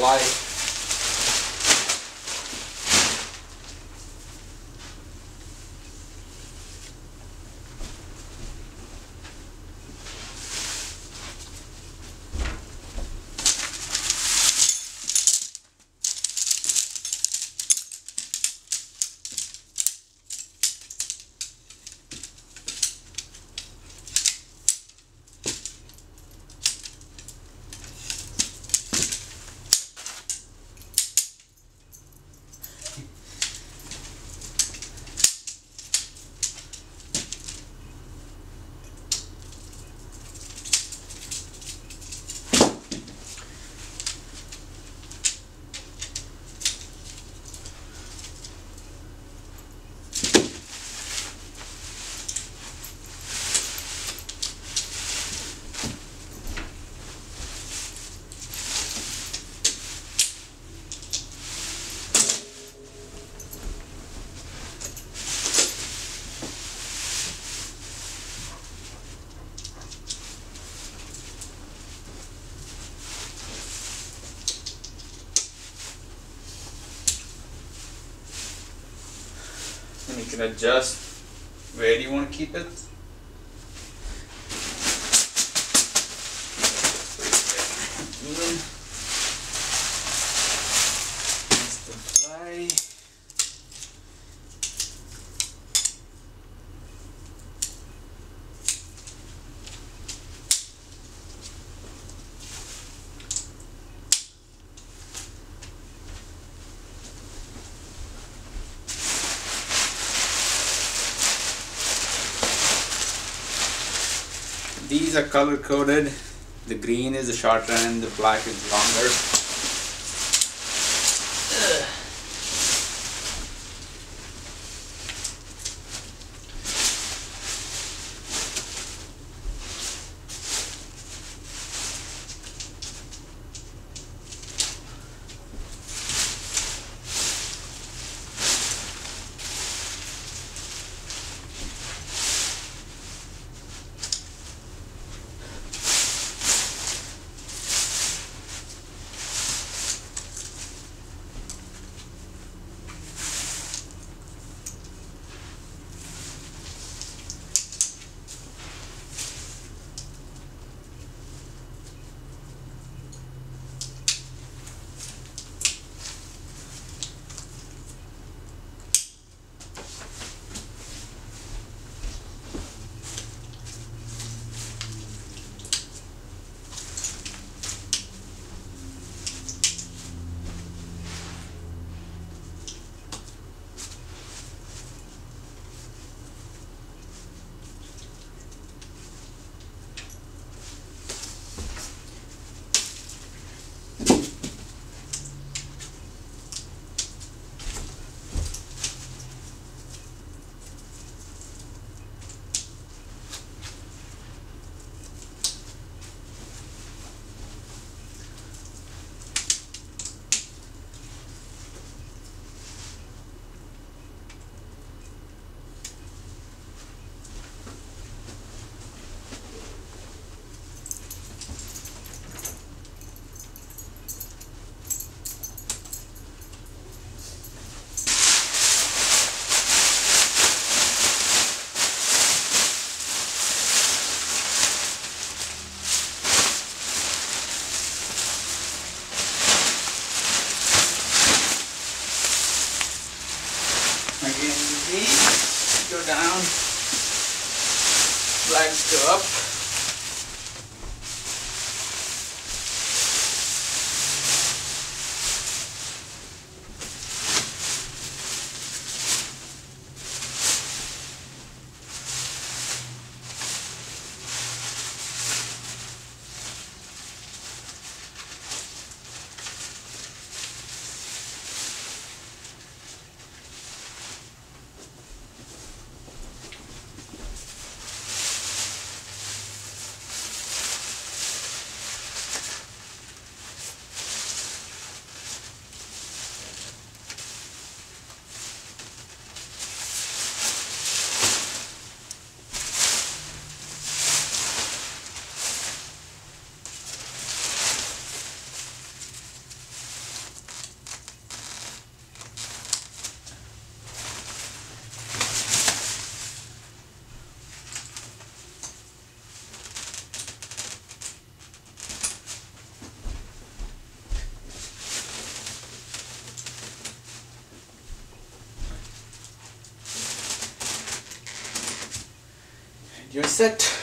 fly. And you can adjust where you want to keep it. Even. These are color coded. The green is the shorter end, the black is longer. lines go up. 7.